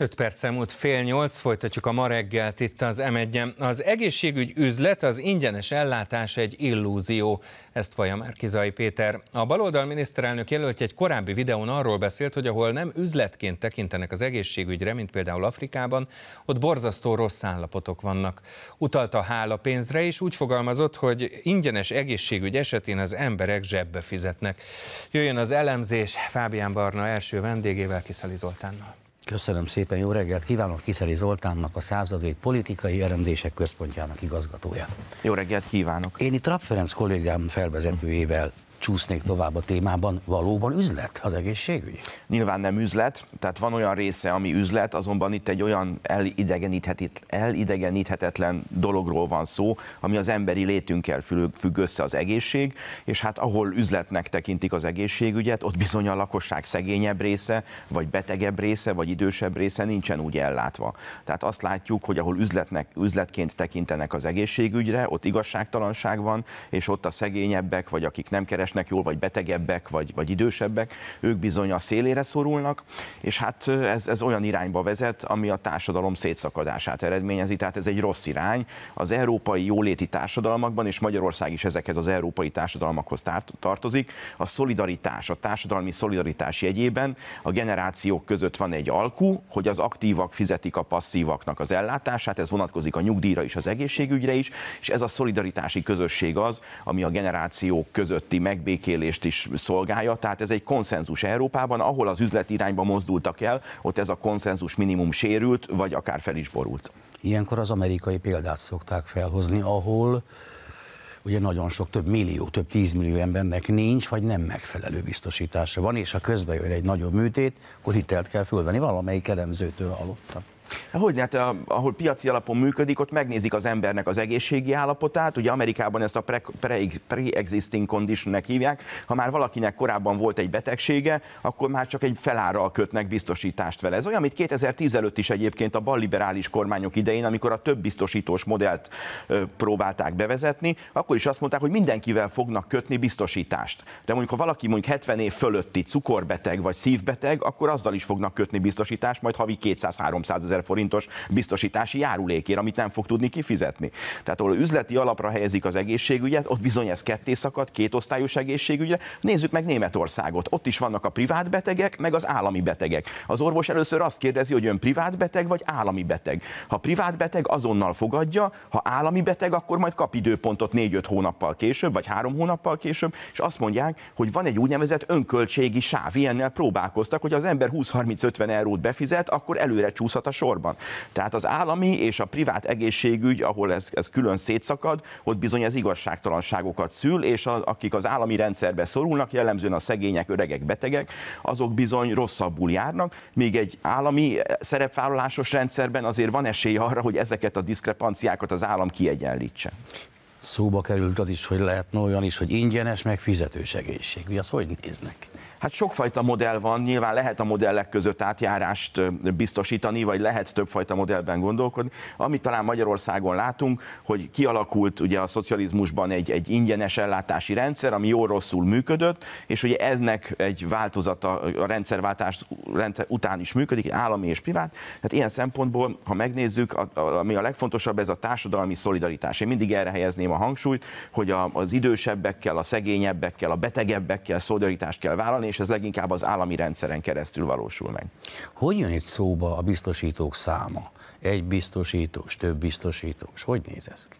5 perc múlt fél nyolc, folytatjuk a ma reggelt itt az m Az egészségügy üzlet, az ingyenes ellátás egy illúzió, ezt vallja Márkizai Péter. A baloldal miniszterelnök jelölt egy korábbi videón arról beszélt, hogy ahol nem üzletként tekintenek az egészségügyre, mint például Afrikában, ott borzasztó rossz állapotok vannak. Utalta a hálapénzre, és úgy fogalmazott, hogy ingyenes egészségügy esetén az emberek zsebbe fizetnek. Jöjjön az elemzés Fábián Barna első vendégével, Kiszeli Zoltánnal. Köszönöm szépen, jó reggelt kívánok Kiszeli Zoltánnak, a századvég politikai elemzések központjának igazgatója. Jó reggelt kívánok! Én itt Rapp Ferenc kollégám felvezetőjével csúsznék tovább a témában, valóban üzlet az egészségügy? Nyilván nem üzlet, tehát van olyan része, ami üzlet, azonban itt egy olyan elidegeníthetetlen dologról van szó, ami az emberi létünkkel függ össze az egészség, és hát ahol üzletnek tekintik az egészségügyet, ott bizony a lakosság szegényebb része, vagy betegebb része, vagy idősebb része nincsen úgy ellátva. Tehát azt látjuk, hogy ahol üzletnek, üzletként tekintenek az egészségügyre, ott igazságtalanság van, és ott a szegényebbek, vagy akik nem keres esnek jól, vagy betegebbek, vagy, vagy idősebbek, ők bizony a szélére szorulnak, és hát ez, ez olyan irányba vezet, ami a társadalom szétszakadását eredményezi, tehát ez egy rossz irány. Az európai jóléti társadalmakban, és Magyarország is ezekhez az európai társadalmakhoz tartozik, a szolidaritás, a társadalmi szolidaritás jegyében a generációk között van egy alkú, hogy az aktívak fizetik a passzívaknak az ellátását, ez vonatkozik a nyugdíjra is, az egészségügyre is, és ez a szolidaritási közösség az, ami a generációk közötti meg megbékélést is szolgálja, tehát ez egy konszenzus Európában, ahol az üzleti irányba mozdultak el, ott ez a konszenzus minimum sérült, vagy akár fel is borult. Ilyenkor az amerikai példát szokták felhozni, ahol ugye nagyon sok, több millió, több tízmillió embernek nincs, vagy nem megfelelő biztosítása van, és ha közben jön egy nagyobb műtét, akkor hitelt kell fölvenni, valamelyik elemzőtől hallottam. Hogy hát, ahol piaci alapon működik, ott megnézik az embernek az egészségi állapotát. Ugye Amerikában ezt a pre-existing pre conditionnek hívják. Ha már valakinek korábban volt egy betegsége, akkor már csak egy felárral kötnek biztosítást vele. Ez olyan, mint 2010 előtt is egyébként a balliberális kormányok idején, amikor a több biztosítós modellt próbálták bevezetni, akkor is azt mondták, hogy mindenkivel fognak kötni biztosítást. De mondjuk, ha valaki mondjuk 70 év fölötti cukorbeteg vagy szívbeteg, akkor azzal is fognak kötni biztosítást, majd havi 200-300 ezer ezer forintos biztosítási járulékért, amit nem fog tudni kifizetni. Tehát ahol üzleti alapra helyezik az egészségügyet, ott bizony ez ketté szakad, két osztályos egészségügyre. Nézzük meg Németországot. Ott is vannak a privát betegek, meg az állami betegek. Az orvos először azt kérdezi, hogy ön privát beteg vagy állami beteg. Ha privát beteg, azonnal fogadja, ha állami beteg, akkor majd kap időpontot 4-5 hónappal később, vagy 3 hónappal később, és azt mondják, hogy van egy úgynevezett önköltségi sáv. Ilyennel próbálkoztak, hogy az ember 20-30-50 eurót befizet, akkor előre csúszhat a sor sorban. Tehát az állami és a privát egészségügy, ahol ez, ez külön szétszakad, ott bizony ez igazságtalanságokat szül, és a, akik az állami rendszerbe szorulnak, jellemzően a szegények, öregek, betegek, azok bizony rosszabbul járnak, míg egy állami szerepvállalásos rendszerben azért van esély arra, hogy ezeket a diszkrepanciákat az állam kiegyenlítse. Szóba került az is, hogy lehetne olyan is, hogy ingyenes, meg fizetős egészség. Ugye az hogy néznek? Hát sokfajta modell van, nyilván lehet a modellek között átjárást biztosítani, vagy lehet többfajta modellben gondolkodni. Amit talán Magyarországon látunk, hogy kialakult ugye a szocializmusban egy, egy ingyenes ellátási rendszer, ami jó rosszul működött, és ugye eznek egy változata a rendszerváltás rendszer után is működik, állami és privát. Tehát ilyen szempontból, ha megnézzük, ami a legfontosabb, ez a társadalmi szolidaritás. Én mindig erre helyezném a hangsúlyt, hogy az idősebbekkel, a szegényebbekkel, a betegebbekkel szolidaritást kell vállalni, és ez leginkább az állami rendszeren keresztül valósul meg. Hogy jön itt szóba a biztosítók száma? Egy biztosítós, több biztosítós, hogy néz ez ki?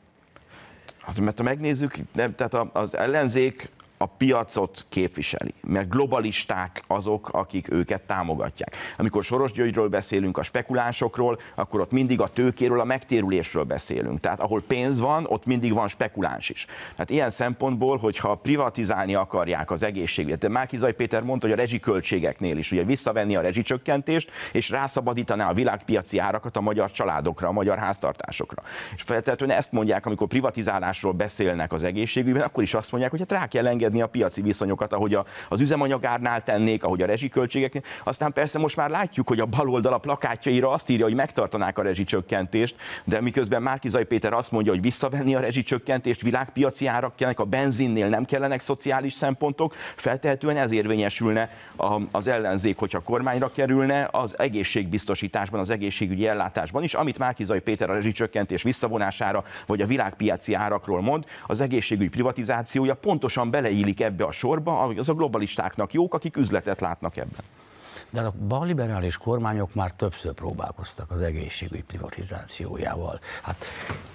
Hát, mert ha megnézzük, nem, tehát az ellenzék a piacot képviseli, mert globalisták azok, akik őket támogatják. Amikor Soros Györgyről beszélünk, a spekulánsokról, akkor ott mindig a tőkéről, a megtérülésről beszélünk. Tehát ahol pénz van, ott mindig van spekuláns is. Tehát ilyen szempontból, hogyha privatizálni akarják az egészségügyet, de Márkizaj Péter mondta, hogy a rezsiköltségeknél is, ugye visszavenni a rezsicsökkentést, és rászabadítaná a világpiaci árakat a magyar családokra, a magyar háztartásokra. És feltétlenül ezt mondják, amikor privatizálásról beszélnek az egészségügyben, akkor is azt mondják, hogy hát rá kell engedni megengedni a piaci viszonyokat, ahogy a, az üzemanyagárnál tennék, ahogy a rezsiköltségek. Aztán persze most már látjuk, hogy a baloldal a plakátjaira azt írja, hogy megtartanák a rezsicsökkentést, de miközben Márkizai Péter azt mondja, hogy visszavenni a rezsicsökkentést, világpiaci árak kellene, a benzinnél nem kellenek szociális szempontok, feltehetően ez érvényesülne az ellenzék, hogyha kormányra kerülne, az egészségbiztosításban, az egészségügyi ellátásban is, amit Márkizai Péter a rezsicsökkentés visszavonására, vagy a világpiaci árakról mond, az egészségügy privatizációja pontosan beleillik ebbe a sorba, az a globalistáknak jók, akik üzletet látnak ebben. De a balliberális kormányok már többször próbálkoztak az egészségügy privatizációjával. Hát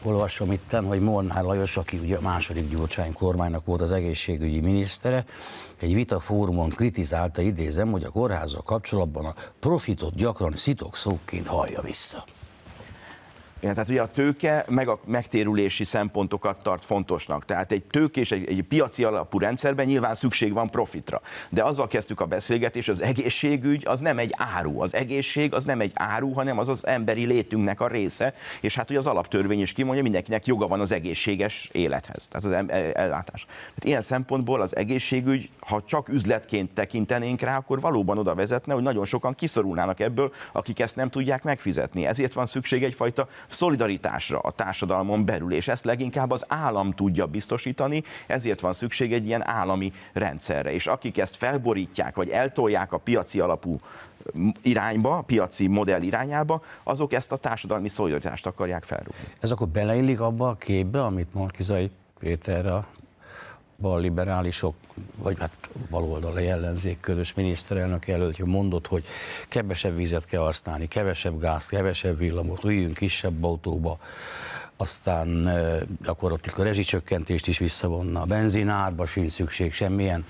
olvasom itt, hogy Molnár Lajos, aki ugye a második Gyurcsány kormánynak volt az egészségügyi minisztere, egy vita fórumon kritizálta, idézem, hogy a kórházzal kapcsolatban a profitot gyakran szitok szóként hallja vissza. Igen, tehát ugye a tőke meg a megtérülési szempontokat tart fontosnak. Tehát egy tőkés, egy, egy piaci alapú rendszerben nyilván szükség van profitra. De azzal kezdtük a beszélgetést, az egészségügy az nem egy áru. Az egészség az nem egy áru, hanem az az emberi létünknek a része. És hát ugye az alaptörvény is kimondja, mindenkinek joga van az egészséges élethez, tehát az e, ellátás. Tehát ilyen szempontból az egészségügy, ha csak üzletként tekintenénk rá, akkor valóban oda vezetne, hogy nagyon sokan kiszorulnának ebből, akik ezt nem tudják megfizetni. Ezért van szükség egyfajta szolidaritásra a társadalmon belül, és ezt leginkább az állam tudja biztosítani, ezért van szükség egy ilyen állami rendszerre. És akik ezt felborítják, vagy eltolják a piaci alapú irányba, piaci modell irányába, azok ezt a társadalmi szolidaritást akarják felrúgni. Ez akkor beleillik abba a képbe, amit Markizai Péter a balliberálisok, vagy hát baloldali ellenzék közös miniszterelnök jelöltje mondott, hogy kevesebb vizet kell használni, kevesebb gázt, kevesebb villamot, üljünk kisebb autóba, aztán gyakorlatilag a rezsicsökkentést is visszavonna, a benzinárba sincs szükség semmilyen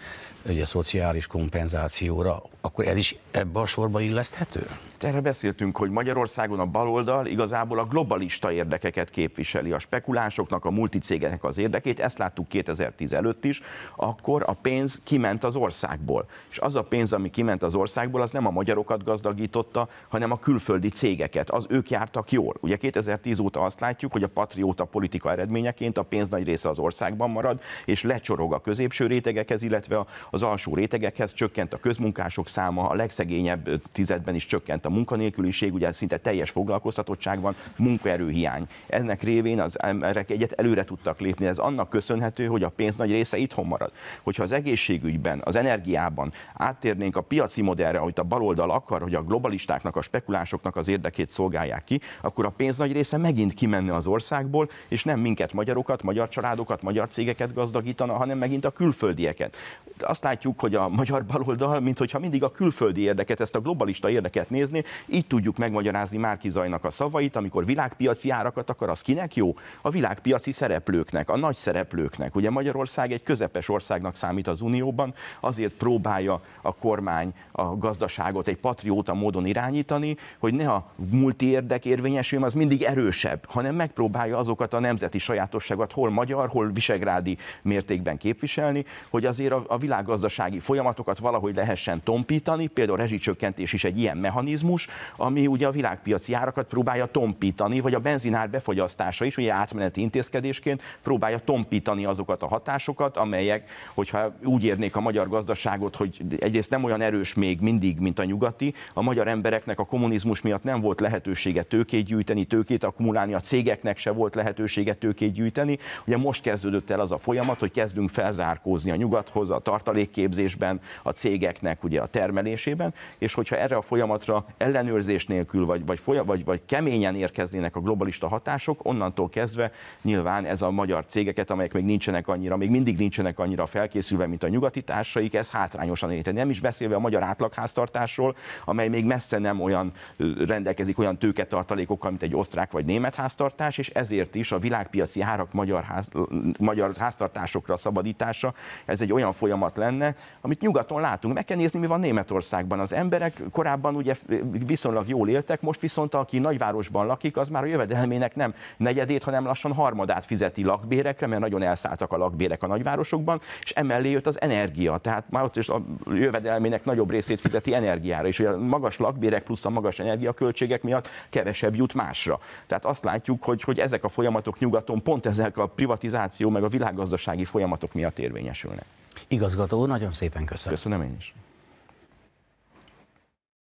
ugye, szociális kompenzációra, akkor ez is ebbe a sorba illeszthető? Erre beszéltünk, hogy Magyarországon a baloldal igazából a globalista érdekeket képviseli, a spekulánsoknak, a multicégeknek az érdekét, ezt láttuk 2010 előtt is, akkor a pénz kiment az országból. És az a pénz, ami kiment az országból, az nem a magyarokat gazdagította, hanem a külföldi cégeket, az ők jártak jól. Ugye 2010 óta azt látjuk, hogy a patrióta politika eredményeként a pénz nagy része az országban marad, és lecsorog a középső rétegekhez, illetve az alsó rétegekhez, csökkent a közmunkások száma, a legszegényebb tizedben is csökkent a munkanélküliség, ugye szinte teljes foglalkoztatottság van, munkaerőhiány. Ennek révén az emberek egyet előre tudtak lépni. Ez annak köszönhető, hogy a pénz nagy része itthon marad. Hogyha az egészségügyben, az energiában áttérnénk a piaci modellre, amit a baloldal akar, hogy a globalistáknak, a spekulánsoknak az érdekét szolgálják ki, akkor a pénz nagy része megint kimenne az országból, és nem minket, magyarokat, magyar családokat, magyar cégeket gazdagítana, hanem megint a külföldieket. Azt látjuk, hogy a magyar baloldal, mintha mindig a külföldi érdeket, ezt a globalista érdeket nézni, így tudjuk megmagyarázni Márki Zajnak a szavait, amikor világpiaci árakat akar, az kinek jó? A világpiaci szereplőknek, a nagy szereplőknek. Ugye Magyarország egy közepes országnak számít az Unióban, azért próbálja a kormány a gazdaságot egy patrióta módon irányítani, hogy ne a multi érdek érvényesüljön, az mindig erősebb, hanem megpróbálja azokat a nemzeti sajátosságokat, hol magyar, hol visegrádi mértékben képviselni, hogy azért a, a világgazdasági folyamatokat valahogy lehessen tompítani, például a rezsicsökkentés is egy ilyen mechanizmus, ami ugye a világpiaci árakat próbálja tompítani, vagy a benzinár befogyasztása is, ugye átmeneti intézkedésként próbálja tompítani azokat a hatásokat, amelyek, hogyha úgy érnék a magyar gazdaságot, hogy egyrészt nem olyan erős még mindig, mint a nyugati, a magyar embereknek a kommunizmus miatt nem volt lehetősége tőkét gyűjteni, tőkét akkumulálni, a cégeknek se volt lehetősége tőkét gyűjteni. Ugye most kezdődött el az a folyamat, hogy kezdünk felzárkózni a nyugathoz, a tartalékképzésben, a cégeknek ugye a termelésében, és hogyha erre a folyamatra ellenőrzés nélkül, vagy, vagy, folyam, vagy, vagy keményen érkeznének a globalista hatások, onnantól kezdve nyilván ez a magyar cégeket, amelyek még nincsenek annyira, még mindig nincsenek annyira felkészülve, mint a nyugati társaik, ez hátrányosan érinteni. Nem is beszélve a magyar átlagháztartásról, amely még messze nem olyan rendelkezik olyan tőketartalékokkal, mint egy osztrák vagy német háztartás, és ezért is a világpiaci árak magyar, ház, magyar háztartásokra szabadítása, ez egy olyan folyamat lenne, amit nyugaton látunk. Meg kell nézni, mi van Németországban. Az emberek korábban ugye viszonylag jól éltek, most viszont aki nagyvárosban lakik, az már a jövedelmének nem negyedét, hanem lassan harmadát fizeti lakbérekre, mert nagyon elszálltak a lakbérek a nagyvárosokban, és emellé jött az energia, tehát már ott is a jövedelmének nagyobb részét fizeti energiára, és a magas lakbérek plusz a magas energiaköltségek miatt kevesebb jut másra. Tehát azt látjuk, hogy, hogy ezek a folyamatok nyugaton pont ezek a privatizáció meg a világgazdasági folyamatok miatt érvényesülnek. Igazgató nagyon szépen köszönöm. Köszönöm én is.